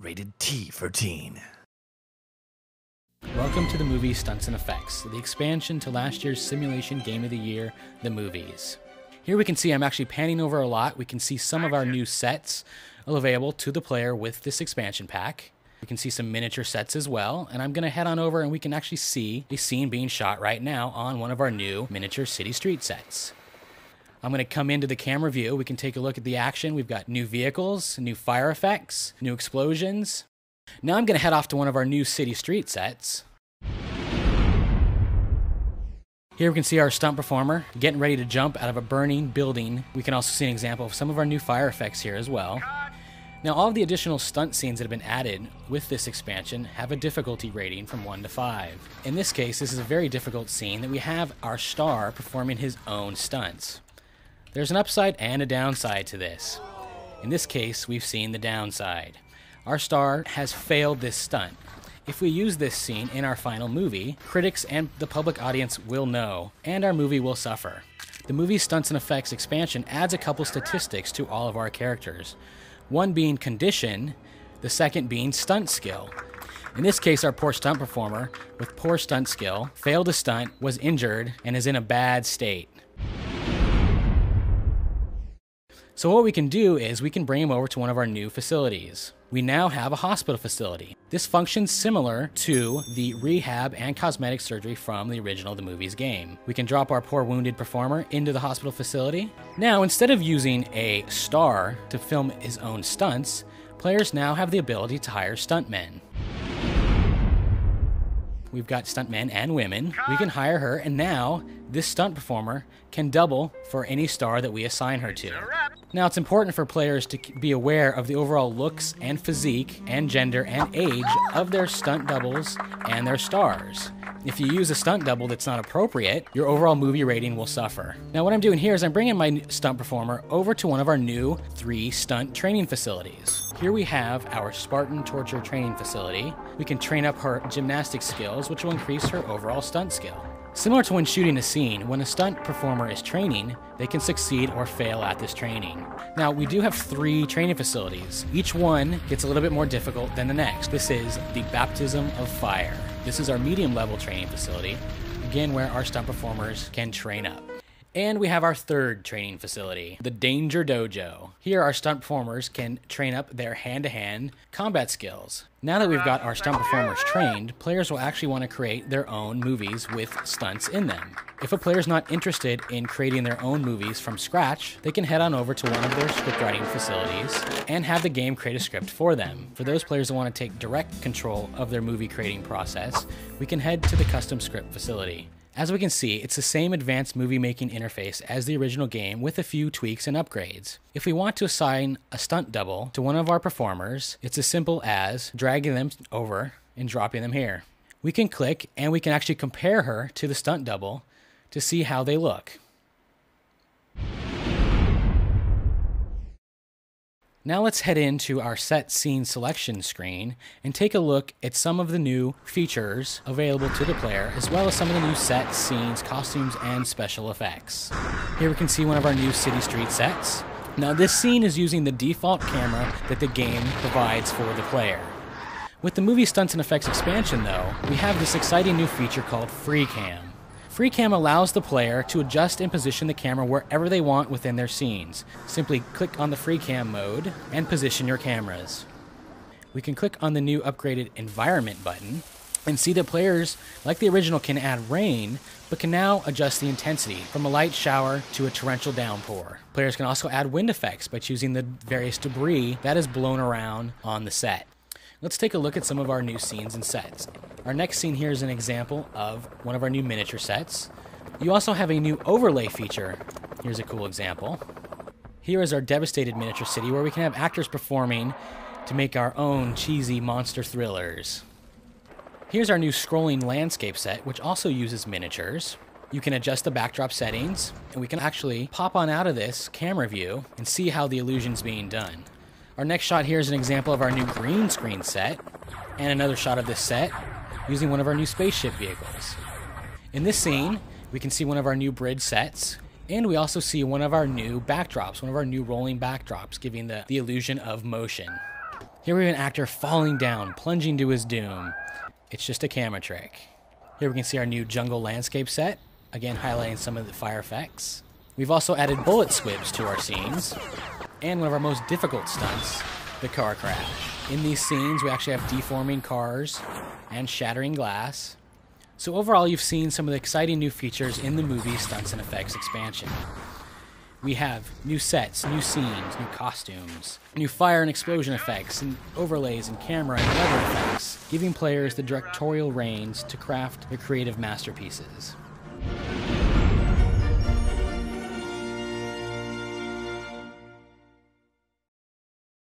Rated T for teen. Welcome to the movie Stunts and Effects, the expansion to last year's simulation game of the year, The Movies. Here we can see I'm actually panning over a lot. We can see some of our new sets available to the player with this expansion pack. We can see some miniature sets as well, and I'm gonna head on over and we can actually see a scene being shot right now on one of our new miniature city street sets. I'm going to come into the camera view. We can take a look at the action. We've got new vehicles, new fire effects, new explosions. Now I'm going to head off to one of our new city street sets. Here we can see our stunt performer getting ready to jump out of a burning building. We can also see an example of some of our new fire effects here as well. Now all of the additional stunt scenes that have been added with this expansion have a difficulty rating from 1 to 5. In this case, this is a very difficult scene that we have our star performing his own stunts. There's an upside and a downside to this. In this case, we've seen the downside. Our star has failed this stunt. If we use this scene in our final movie, critics and the public audience will know, and our movie will suffer. The movie Stunts and Effects expansion adds a couple statistics to all of our characters. One being condition, the second being stunt skill. In this case, our poor stunt performer, with poor stunt skill, failed a stunt, was injured, and is in a bad state. So what we can do is we can bring him over to one of our new facilities. We now have a hospital facility. This functions similar to the rehab and cosmetic surgery from the original The Movies game. We can drop our poor wounded performer into the hospital facility. Now, instead of using a star to film his own stunts, players now have the ability to hire stuntmen. We've got stuntmen and women. We can hire her, and now this stunt performer can double for any star that we assign her to. Now, it's important for players to be aware of the overall looks and physique and gender and age of their stunt doubles and their stars. If you use a stunt double that's not appropriate, your overall movie rating will suffer. Now, what I'm doing here is I'm bringing my stunt performer over to one of our new three stunt training facilities. Here we have our Spartan Torture Training Facility. We can train up her gymnastic skills, which will increase her overall stunt skill. Similar to when shooting a scene, when a stunt performer is training, they can succeed or fail at this training. Now, we do have three training facilities. Each one gets a little bit more difficult than the next. This is the Baptism of Fire. This is our medium level training facility, again, where our stunt performers can train up. And we have our third training facility, the Danger Dojo. Here, our stunt performers can train up their hand to hand combat skills. Now that we've got our stunt performers trained, players will actually want to create their own movies with stunts in them. If a player is not interested in creating their own movies from scratch, they can head on over to one of their scriptwriting facilities and have the game create a script for them. For those players who want to take direct control of their movie creating process, we can head to the custom script facility. As we can see, it's the same advanced movie making interface as the original game with a few tweaks and upgrades. If we want to assign a stunt double to one of our performers, it's as simple as dragging them over and dropping them here. We can click and we can actually compare her to the stunt double to see how they look. Now let's head into our set scene selection screen and take a look at some of the new features available to the player, as well as some of the new set scenes, costumes, and special effects. Here we can see one of our new city street sets. Now this scene is using the default camera that the game provides for the player. With the movie stunts and effects expansion though, we have this exciting new feature called Free Cam. FreeCam allows the player to adjust and position the camera wherever they want within their scenes. Simply click on the FreeCam mode and position your cameras. We can click on the new upgraded environment button and see that players, like the original, can add rain, but can now adjust the intensity from a light shower to a torrential downpour. Players can also add wind effects by choosing the various debris that is blown around on the set. Let's take a look at some of our new scenes and sets. Our next scene here is an example of one of our new miniature sets. You also have a new overlay feature. Here's a cool example. Here is our devastated miniature city where we can have actors performing to make our own cheesy monster thrillers. Here's our new scrolling landscape set, which also uses miniatures. You can adjust the backdrop settings, and we can actually pop on out of this camera view and see how the illusion's being done. Our next shot here is an example of our new green screen set, and another shot of this set using one of our new spaceship vehicles. In this scene, we can see one of our new bridge sets, and we also see one of our new backdrops, one of our new rolling backdrops, giving the, the illusion of motion. Here we have an actor falling down, plunging to his doom. It's just a camera trick. Here we can see our new jungle landscape set, again highlighting some of the fire effects. We've also added bullet squibs to our scenes, and one of our most difficult stunts, the car crash. In these scenes, we actually have deforming cars and shattering glass. So overall, you've seen some of the exciting new features in the movie Stunts and Effects expansion. We have new sets, new scenes, new costumes, new fire and explosion effects, and overlays and camera and weather effects, giving players the directorial reins to craft their creative masterpieces.